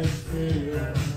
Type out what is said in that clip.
atmosphere.